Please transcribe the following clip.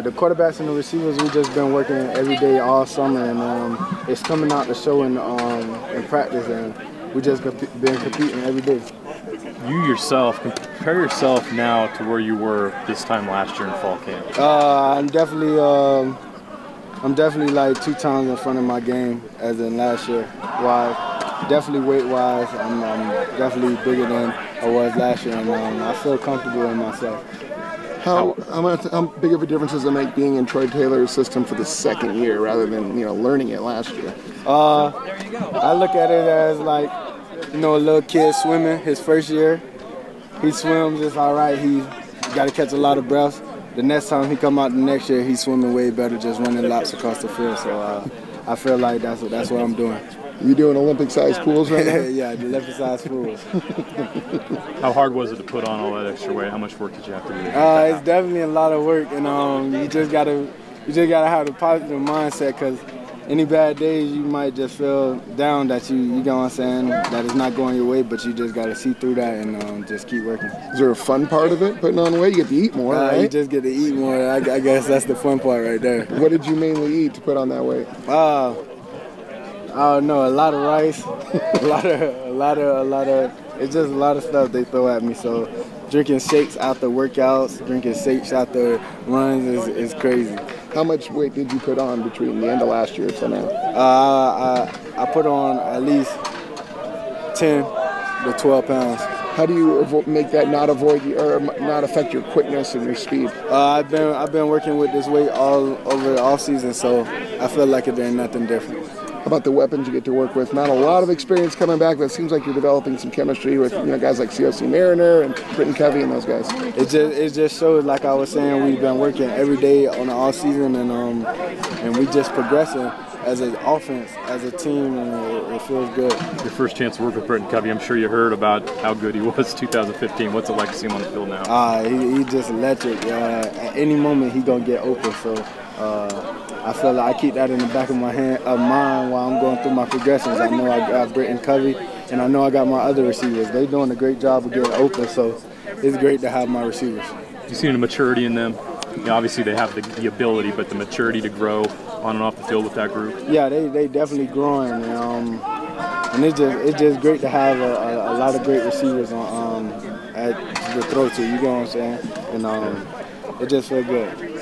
The quarterbacks and the receivers, we just been working every day all summer, and um, it's coming out to show in, um, in practice, and we just been competing every day. You yourself, compare yourself now to where you were this time last year in fall camp. Uh, I'm definitely, um, I'm definitely like two times in front of my game as in last year. Why? Definitely weight-wise, I'm, I'm, definitely bigger than I was last year, and um, I feel comfortable in myself. How, how, how big of a difference does it make being in Troy Taylor's system for the second year rather than you know learning it last year? Uh, I look at it as like you know a little kid swimming his first year. He swims, it's all right. He got to catch a lot of breaths. The next time he come out the next year, he's swimming way better, just running laps across the field. So uh, I feel like that's what, that's what I'm doing. You doing Olympic-sized pools right now? yeah, the Olympic-sized pools. How hard was it to put on all that extra weight? How much work did you have to do? To uh, it's definitely a lot of work, and um, you just gotta you just gotta have the positive mindset because any bad days you might just feel down that you you know what I'm saying that it's not going your way, but you just gotta see through that and um, just keep working. Is there a fun part of it putting on weight? You get to eat more, uh, right? You just get to eat more. I, I, guess that's the fun part right there. What did you mainly eat to put on that weight? Uh, I don't know, a lot of rice, a lot of, a lot of, a lot of. It's just a lot of stuff they throw at me. So drinking shakes after workouts, drinking shakes after runs is, is crazy. How much weight did you put on between the end of last year to now? Uh, I, I put on at least 10 to 12 pounds. How do you make that not avoid or not affect your quickness and your speed? Uh, I've been I've been working with this weight all over the off season, so I feel like it ain't nothing different. About the weapons you get to work with? Not a lot of experience coming back, but it seems like you're developing some chemistry with you know guys like Siaosi Mariner and Britain Covey and those guys. It just it just shows, like I was saying, we've been working every day on the off season, and um and we just progressing as an offense, as a team, and it, it, feels good. Your first chance to work with Britain Covey, I'm sure you heard about how good he was 2015. What's it like to see him on the field now? Uh, he, he just electric. Uh, at any moment, he gonna get open. So uh, I feel like I keep that in the back of my hand, of mind while I'm going through my progressions. I know I got Britain Covey, and I know I got my other receivers. They're doing a great job of getting open. So it's great to have my receivers. You seen the maturity in them? You know, obviously they have the, the ability, but the maturity to grow on and off the field with that group? Yeah, they they definitely growing, um, and it's just it's just great to have a, a, a lot of great receivers on um, at the throw to. You know what I'm saying? And um, it just feels good.